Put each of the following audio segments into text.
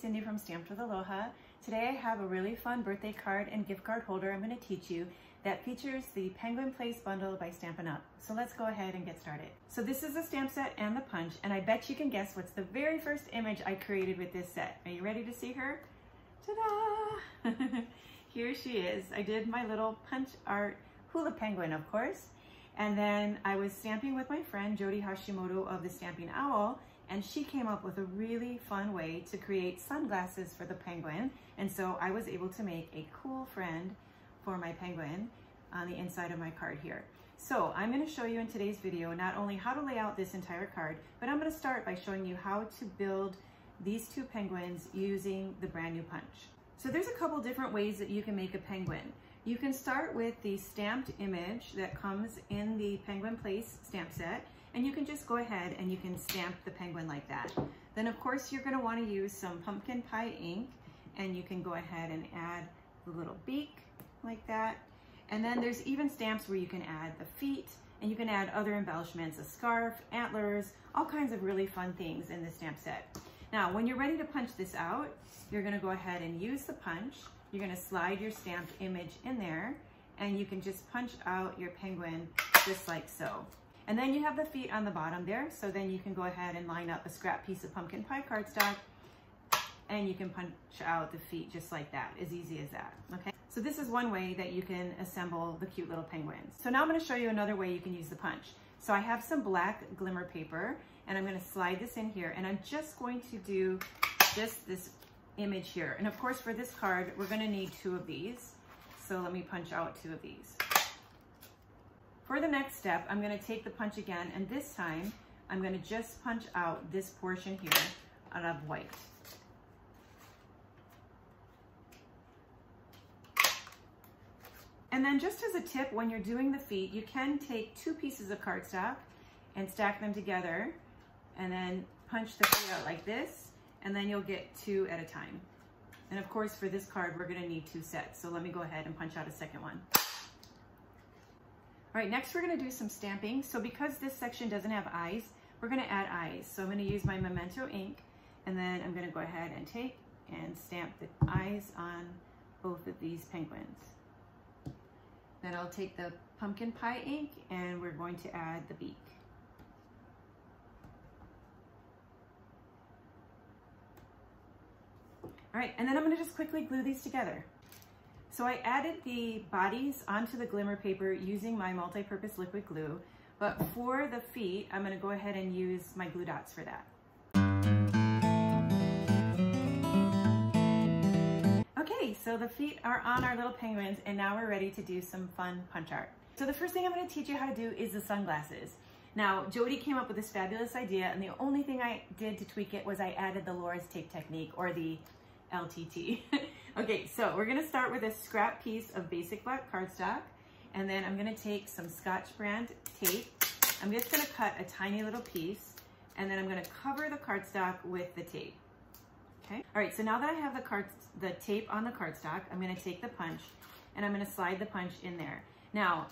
Cindy from Stamped with Aloha. Today I have a really fun birthday card and gift card holder I'm going to teach you that features the Penguin Place bundle by Stampin' Up. So let's go ahead and get started. So this is the stamp set and the punch, and I bet you can guess what's the very first image I created with this set. Are you ready to see her? Ta-da! Here she is. I did my little punch art hula penguin, of course. And then I was stamping with my friend Jodi Hashimoto of the Stampin' Owl, and she came up with a really fun way to create sunglasses for the penguin. And so I was able to make a cool friend for my penguin on the inside of my card here. So I'm gonna show you in today's video not only how to lay out this entire card, but I'm gonna start by showing you how to build these two penguins using the brand new punch. So there's a couple different ways that you can make a penguin. You can start with the stamped image that comes in the Penguin Place stamp set, and you can just go ahead and you can stamp the penguin like that. Then of course you're gonna wanna use some pumpkin pie ink and you can go ahead and add the little beak like that. And then there's even stamps where you can add the feet and you can add other embellishments, a scarf, antlers, all kinds of really fun things in the stamp set. Now, when you're ready to punch this out, you're gonna go ahead and use the punch. You're gonna slide your stamped image in there and you can just punch out your penguin just like so. And then you have the feet on the bottom there. So then you can go ahead and line up a scrap piece of pumpkin pie cardstock and you can punch out the feet just like that, as easy as that, okay? So this is one way that you can assemble the cute little penguins. So now I'm gonna show you another way you can use the punch. So I have some black glimmer paper and I'm gonna slide this in here and I'm just going to do just this image here. And of course for this card, we're gonna need two of these. So let me punch out two of these. For the next step, I'm gonna take the punch again, and this time, I'm gonna just punch out this portion here out of white. And then just as a tip, when you're doing the feet, you can take two pieces of cardstock and stack them together and then punch the feet out like this, and then you'll get two at a time. And of course, for this card, we're gonna need two sets. So let me go ahead and punch out a second one. All right, next we're gonna do some stamping. So because this section doesn't have eyes, we're gonna add eyes. So I'm gonna use my Memento ink and then I'm gonna go ahead and take and stamp the eyes on both of these penguins. Then I'll take the pumpkin pie ink and we're going to add the beak. All right, and then I'm gonna just quickly glue these together. So I added the bodies onto the glimmer paper using my multi-purpose liquid glue, but for the feet, I'm gonna go ahead and use my glue dots for that. Okay, so the feet are on our little penguins and now we're ready to do some fun punch art. So the first thing I'm gonna teach you how to do is the sunglasses. Now, Jodi came up with this fabulous idea and the only thing I did to tweak it was I added the Laura's tape technique or the LTT. Okay, so we're gonna start with a scrap piece of basic black cardstock, and then I'm gonna take some Scotch brand tape. I'm just gonna cut a tiny little piece, and then I'm gonna cover the cardstock with the tape. Okay, all right, so now that I have the card, the tape on the cardstock, I'm gonna take the punch, and I'm gonna slide the punch in there. Now,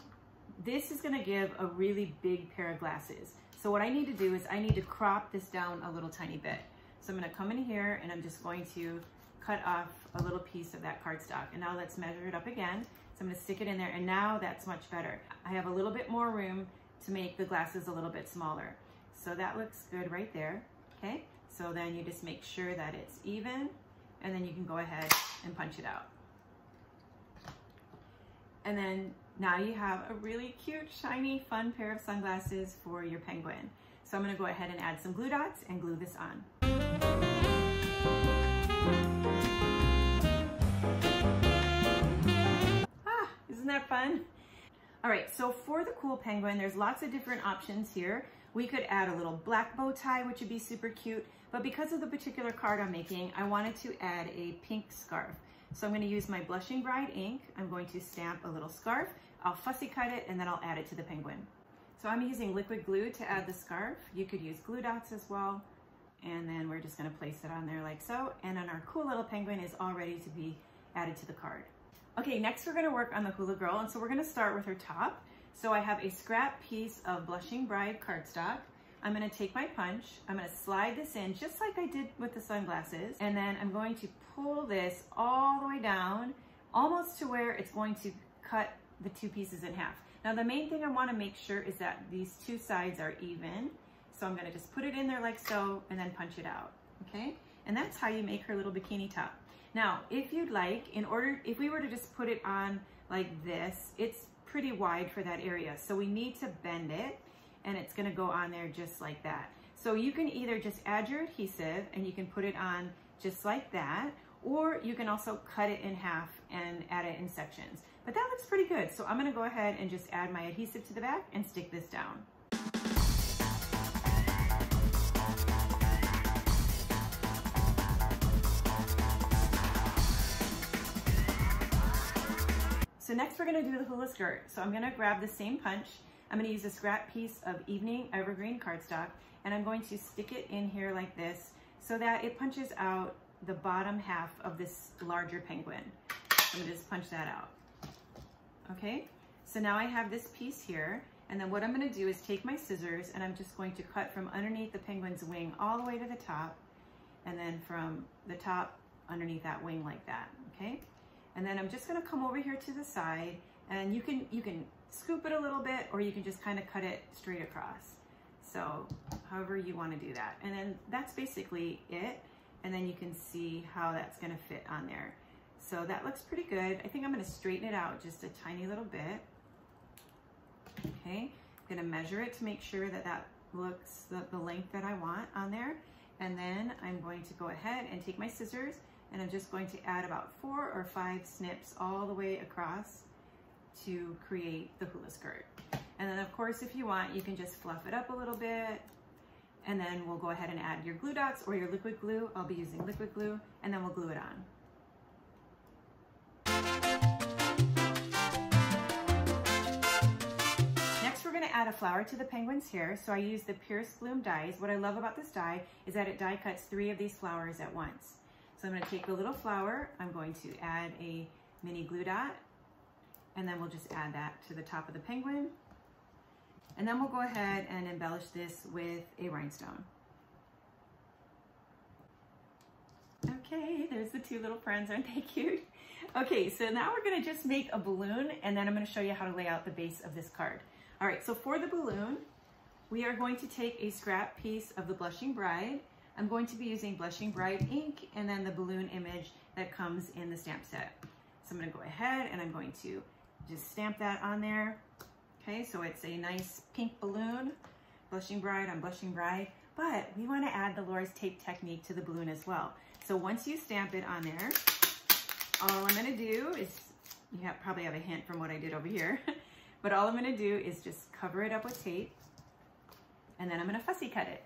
this is gonna give a really big pair of glasses. So what I need to do is I need to crop this down a little tiny bit. So I'm gonna come in here and I'm just going to cut off a little piece of that cardstock. And now let's measure it up again. So I'm gonna stick it in there and now that's much better. I have a little bit more room to make the glasses a little bit smaller. So that looks good right there, okay? So then you just make sure that it's even and then you can go ahead and punch it out. And then now you have a really cute, shiny, fun pair of sunglasses for your penguin. So I'm gonna go ahead and add some glue dots and glue this on. Isn't that fun? All right, so for the cool penguin, there's lots of different options here. We could add a little black bow tie, which would be super cute, but because of the particular card I'm making, I wanted to add a pink scarf. So I'm gonna use my Blushing Bride ink. I'm going to stamp a little scarf. I'll fussy cut it and then I'll add it to the penguin. So I'm using liquid glue to add the scarf. You could use glue dots as well. And then we're just gonna place it on there like so. And then our cool little penguin is all ready to be added to the card. Okay, next we're gonna work on the hula girl. And so we're gonna start with her top. So I have a scrap piece of Blushing Bride cardstock. I'm gonna take my punch, I'm gonna slide this in just like I did with the sunglasses, and then I'm going to pull this all the way down, almost to where it's going to cut the two pieces in half. Now the main thing I wanna make sure is that these two sides are even. So I'm gonna just put it in there like so and then punch it out, okay? And that's how you make her little bikini top. Now, if you'd like, in order, if we were to just put it on like this, it's pretty wide for that area. So we need to bend it and it's gonna go on there just like that. So you can either just add your adhesive and you can put it on just like that, or you can also cut it in half and add it in sections. But that looks pretty good. So I'm gonna go ahead and just add my adhesive to the back and stick this down. So next we're gonna do the hula skirt. So I'm gonna grab the same punch. I'm gonna use a scrap piece of evening evergreen cardstock and I'm going to stick it in here like this so that it punches out the bottom half of this larger penguin. I'm gonna just punch that out. Okay, so now I have this piece here and then what I'm gonna do is take my scissors and I'm just going to cut from underneath the penguin's wing all the way to the top and then from the top underneath that wing like that, okay? And then I'm just gonna come over here to the side and you can, you can scoop it a little bit or you can just kind of cut it straight across. So however you wanna do that. And then that's basically it. And then you can see how that's gonna fit on there. So that looks pretty good. I think I'm gonna straighten it out just a tiny little bit. Okay, I'm gonna measure it to make sure that that looks the, the length that I want on there. And then I'm going to go ahead and take my scissors and I'm just going to add about four or five snips all the way across to create the hula skirt. And then of course, if you want, you can just fluff it up a little bit and then we'll go ahead and add your glue dots or your liquid glue. I'll be using liquid glue and then we'll glue it on. Next, we're gonna add a flower to the penguin's hair. So I use the Pierce Bloom dies. What I love about this die is that it die cuts three of these flowers at once. So I'm gonna take the little flower, I'm going to add a mini glue dot, and then we'll just add that to the top of the penguin. And then we'll go ahead and embellish this with a rhinestone. Okay, there's the two little friends, aren't they cute? Okay, so now we're gonna just make a balloon and then I'm gonna show you how to lay out the base of this card. All right, so for the balloon, we are going to take a scrap piece of the Blushing Bride I'm going to be using Blushing Bride ink and then the balloon image that comes in the stamp set. So I'm gonna go ahead and I'm going to just stamp that on there. Okay, so it's a nice pink balloon, Blushing Bride on Blushing Bride, but we wanna add the Laura's tape technique to the balloon as well. So once you stamp it on there, all I'm gonna do is, you have, probably have a hint from what I did over here, but all I'm gonna do is just cover it up with tape and then I'm gonna fussy cut it.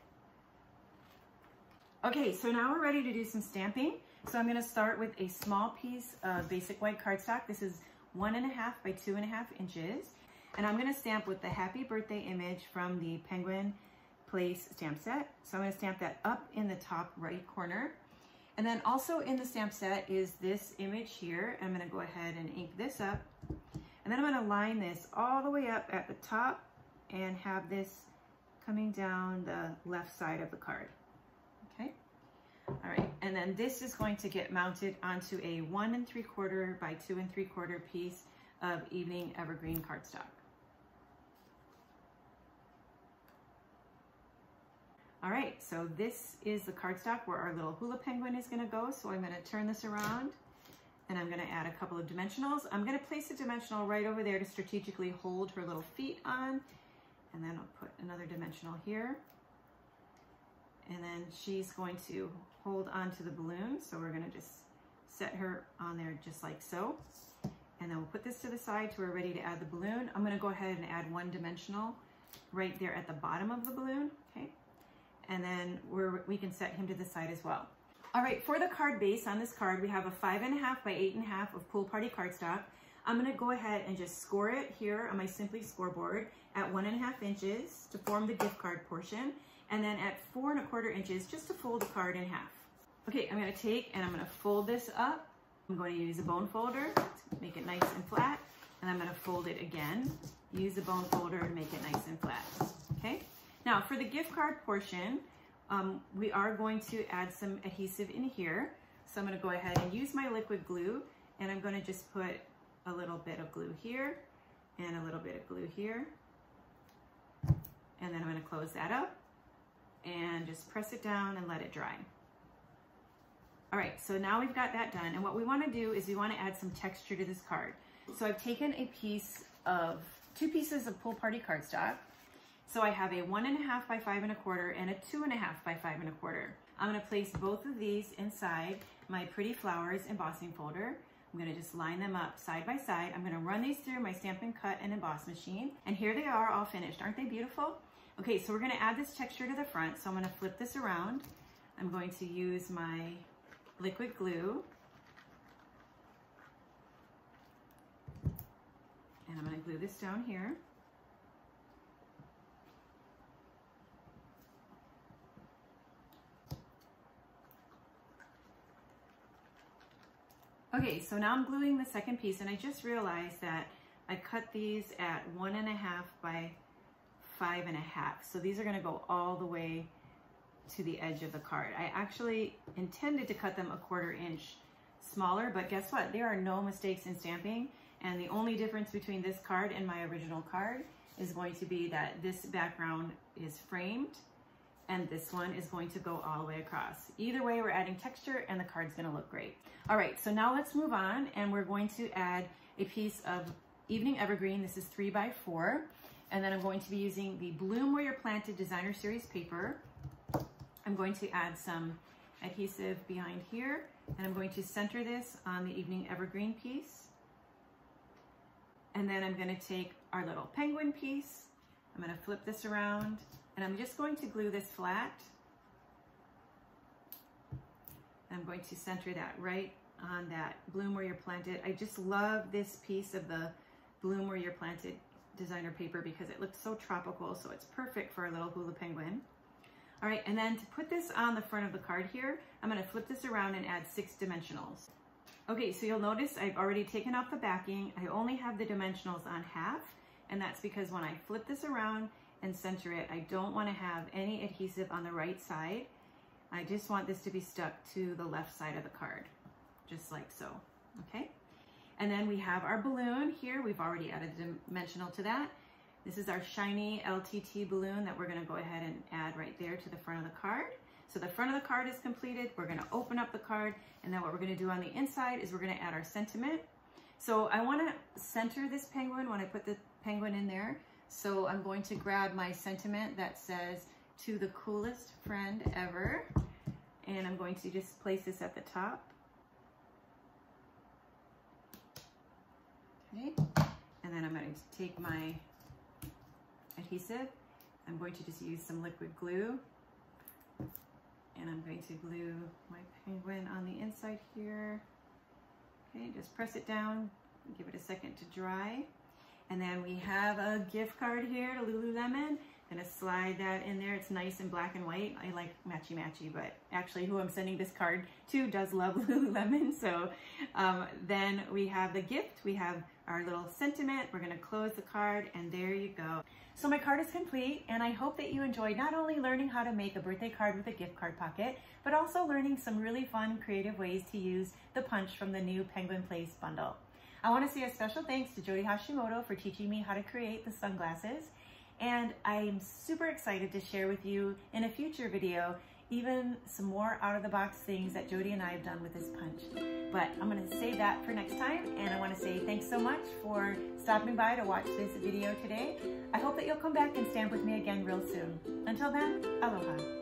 Okay, so now we're ready to do some stamping. So I'm gonna start with a small piece of basic white cardstock. This is one and a half by two and a half inches. And I'm gonna stamp with the happy birthday image from the Penguin Place stamp set. So I'm gonna stamp that up in the top right corner. And then also in the stamp set is this image here. I'm gonna go ahead and ink this up. And then I'm gonna line this all the way up at the top and have this coming down the left side of the card. All right, and then this is going to get mounted onto a one and three quarter by two and three quarter piece of evening evergreen cardstock. All right, so this is the cardstock where our little hula penguin is gonna go. So I'm gonna turn this around and I'm gonna add a couple of dimensionals. I'm gonna place a dimensional right over there to strategically hold her little feet on. And then I'll put another dimensional here and then she's going to hold onto the balloon. So we're gonna just set her on there just like so. And then we'll put this to the side till we're ready to add the balloon. I'm gonna go ahead and add one dimensional right there at the bottom of the balloon, okay? And then we're, we can set him to the side as well. All right, for the card base on this card, we have a five and a half by eight and a half of Pool Party cardstock. I'm gonna go ahead and just score it here on my Simply scoreboard at one and a half inches to form the gift card portion and then at four and a quarter inches just to fold the card in half. Okay, I'm gonna take and I'm gonna fold this up. I'm going to use a bone folder to make it nice and flat, and I'm gonna fold it again. Use a bone folder to make it nice and flat, okay? Now for the gift card portion, um, we are going to add some adhesive in here. So I'm gonna go ahead and use my liquid glue and I'm gonna just put a little bit of glue here and a little bit of glue here. And then I'm gonna close that up and just press it down and let it dry. All right, so now we've got that done. And what we wanna do is we wanna add some texture to this card. So I've taken a piece of, two pieces of Pool Party cardstock. So I have a one and a half by five and a quarter and a two and a half by five and a quarter. I'm gonna place both of these inside my Pretty Flowers embossing folder. I'm gonna just line them up side by side. I'm gonna run these through my Stampin' Cut and Emboss machine. And here they are all finished. Aren't they beautiful? Okay, so we're gonna add this texture to the front. So I'm gonna flip this around. I'm going to use my liquid glue. And I'm gonna glue this down here. Okay, so now I'm gluing the second piece and I just realized that I cut these at one and a half by five and a half. So these are gonna go all the way to the edge of the card. I actually intended to cut them a quarter inch smaller, but guess what? There are no mistakes in stamping. And the only difference between this card and my original card is going to be that this background is framed and this one is going to go all the way across. Either way, we're adding texture and the card's gonna look great. All right, so now let's move on and we're going to add a piece of Evening Evergreen. This is three by four. And then I'm going to be using the Bloom Where You're Planted Designer Series paper. I'm going to add some adhesive behind here and I'm going to center this on the Evening Evergreen piece. And then I'm gonna take our little penguin piece. I'm gonna flip this around and I'm just going to glue this flat. I'm going to center that right on that bloom where you're planted. I just love this piece of the bloom where you're planted designer paper because it looks so tropical, so it's perfect for a little hula penguin. All right, and then to put this on the front of the card here, I'm gonna flip this around and add six dimensionals. Okay, so you'll notice I've already taken off the backing. I only have the dimensionals on half, and that's because when I flip this around and center it, I don't wanna have any adhesive on the right side. I just want this to be stuck to the left side of the card, just like so, okay? And then we have our balloon here. We've already added dimensional to that. This is our shiny LTT balloon that we're gonna go ahead and add right there to the front of the card. So the front of the card is completed. We're gonna open up the card and then what we're gonna do on the inside is we're gonna add our sentiment. So I wanna center this penguin when I put the penguin in there. So I'm going to grab my sentiment that says, to the coolest friend ever. And I'm going to just place this at the top. Okay, and then I'm going to take my adhesive. I'm going to just use some liquid glue and I'm going to glue my penguin on the inside here. Okay, just press it down, give it a second to dry. And then we have a gift card here to Lululemon. Gonna slide that in there. It's nice and black and white. I like matchy matchy, but actually who I'm sending this card to does love Lululemon. So um, then we have the gift. We have our little sentiment. We're gonna close the card and there you go. So my card is complete and I hope that you enjoyed not only learning how to make a birthday card with a gift card pocket, but also learning some really fun creative ways to use the punch from the new Penguin Place bundle. I wanna say a special thanks to Jodi Hashimoto for teaching me how to create the sunglasses and I'm super excited to share with you in a future video even some more out-of-the-box things that Jodi and I have done with this punch. But I'm gonna save that for next time, and I wanna say thanks so much for stopping by to watch this video today. I hope that you'll come back and stamp with me again real soon. Until then, aloha.